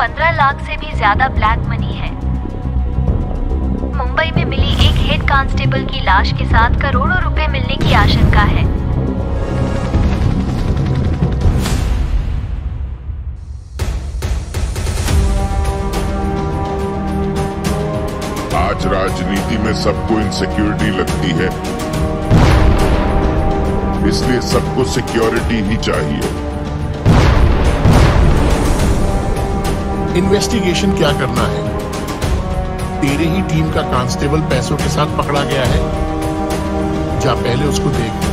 15 लाख से भी ज़्यादा ब्लैक मनी है। मुंबई में मिली एक हेड कांस्टेबल की लाश के साथ करोड़ों रुपए मिलने की आशंका है। आज राजनीति में सबको इनसिक्योरिटी लगती है। इसलिए सबको सिक्योरिटी ही चाहिए। इन्वेस्टिगेशन क्या करना है तेरे ही टीम का कांस्टेबल पैसों के साथ पकड़ा गया है जा पहले उसको देख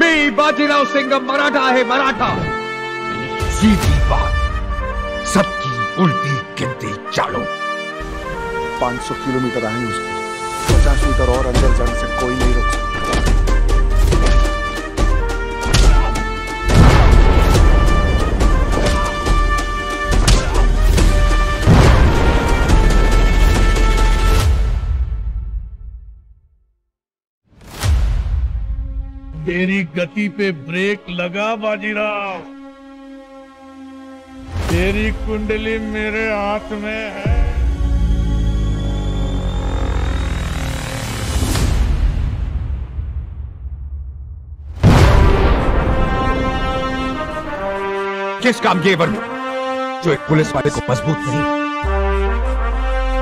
मी बाजीराव सिंह मराठा है मराठा. सीधी बात सबकी उल्टी गिनती चालो. 500 किलोमीटर आए उसको. पचास मीटर और अंदर जाने से कोई नहीं रोक सकता. तेरी गति पे ब्रेक लगा, बाजीराव। तेरी कुंडली मेरे हाथ में है। किस काम की वर्ग जो एक पुलिस वाले को मज़बूत नहीं,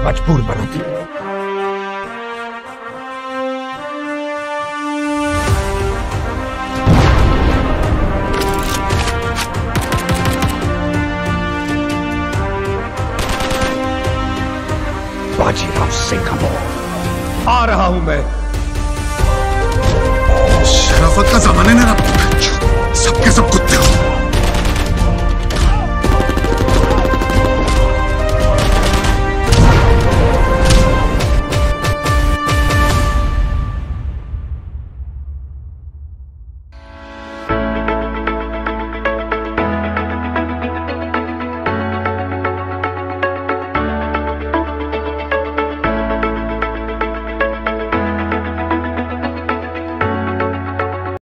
मजबूर बनाती बाजीराव सिंह आ रहा हूँ मैं। शराफत का जमाने ने सबके सब